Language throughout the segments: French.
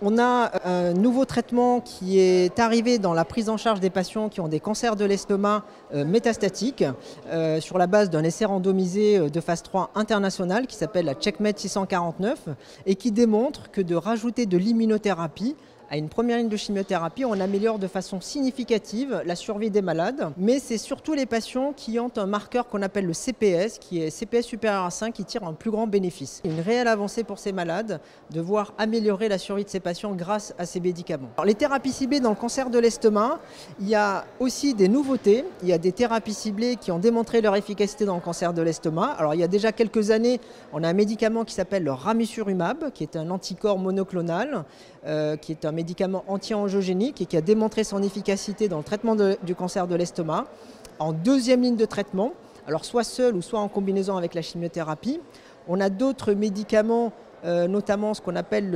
On a un nouveau traitement qui est arrivé dans la prise en charge des patients qui ont des cancers de l'estomac euh, métastatiques euh, sur la base d'un essai randomisé euh, de phase 3 international qui s'appelle la CheckMate 649 et qui démontre que de rajouter de l'immunothérapie à une première ligne de chimiothérapie, on améliore de façon significative la survie des malades. Mais c'est surtout les patients qui ont un marqueur qu'on appelle le CPS, qui est CPS supérieur à 5, qui tire un plus grand bénéfice. Une réelle avancée pour ces malades de voir améliorer la survie de ces patients grâce à ces médicaments. Les thérapies ciblées dans le cancer de l'estomac, il y a aussi des nouveautés. Il y a des thérapies ciblées qui ont démontré leur efficacité dans le cancer de l'estomac. Alors il y a déjà quelques années, on a un médicament qui s'appelle le ramucirumab, qui est un anticorps monoclonal, euh, qui est un médicament anti-angiogénique et qui a démontré son efficacité dans le traitement du cancer de l'estomac en deuxième ligne de traitement, alors soit seul ou soit en combinaison avec la chimiothérapie. On a d'autres médicaments euh, notamment ce qu'on appelle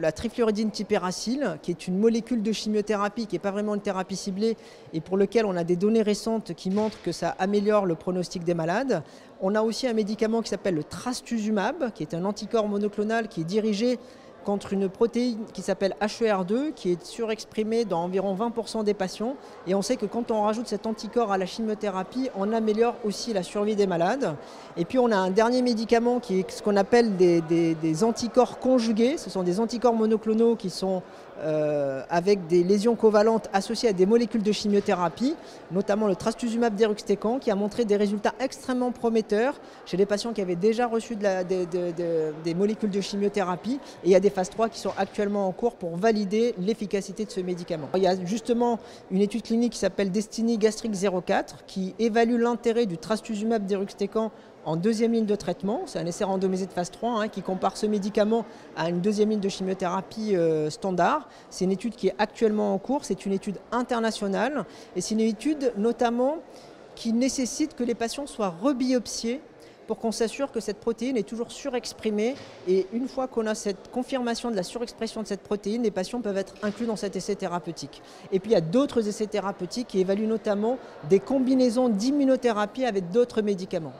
la trifluoridine tipéracile, qui est une molécule de chimiothérapie qui n'est pas vraiment une thérapie ciblée et pour lequel on a des données récentes qui montrent que ça améliore le pronostic des malades. On a aussi un médicament qui s'appelle le trastuzumab, qui est un anticorps monoclonal qui est dirigé contre une protéine qui s'appelle HER2, qui est surexprimée dans environ 20% des patients. Et on sait que quand on rajoute cet anticorps à la chimiothérapie, on améliore aussi la survie des malades. Et puis on a un dernier médicament qui est ce qu'on appelle des, anticorps conjugués. Ce sont des anticorps monoclonaux qui sont euh, avec des lésions covalentes associées à des molécules de chimiothérapie, notamment le trastuzumab deruxtecan, qui a montré des résultats extrêmement prometteurs chez des patients qui avaient déjà reçu des molécules de chimiothérapie. Et il y a des phase 3 qui sont actuellement en cours pour valider l'efficacité de ce médicament. Il y a justement une étude clinique qui s'appelle Destiny Gastric 04 qui évalue l'intérêt du trastuzumab deruxtecan en deuxième ligne de traitement. C'est un essai randomisé de phase 3 hein, qui compare ce médicament à une deuxième ligne de chimiothérapie euh, standard. C'est une étude qui est actuellement en cours, c'est une étude internationale et c'est une étude notamment qui nécessite que les patients soient rebiopsiés pour qu'on s'assure que cette protéine est toujours surexprimée. Et une fois qu'on a cette confirmation de la surexpression de cette protéine, les patients peuvent être inclus dans cet essai thérapeutique. Et puis il y a d'autres essais thérapeutiques qui évaluent notamment des combinaisons d'immunothérapie avec d'autres médicaments.